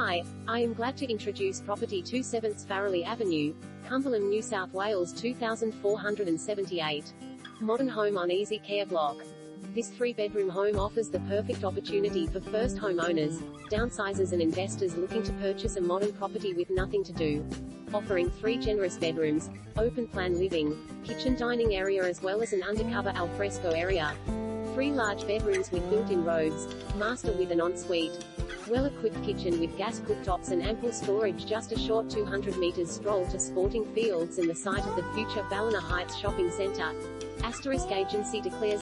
Hi, I am glad to introduce property 27th Farrelly Avenue, Cumbalum, New South Wales 2478. Modern home on easy care block. This three-bedroom home offers the perfect opportunity for first home owners, downsizers and investors looking to purchase a modern property with nothing to do. Offering three generous bedrooms, open-plan living, kitchen dining area as well as an undercover alfresco area. Three large bedrooms with built-in robes, master with an ensuite. Well-equipped kitchen with gas cooktops and ample storage just a short 200 meters stroll to Sporting Fields and the site of the future Ballina Heights Shopping Center. Asterisk Agency declares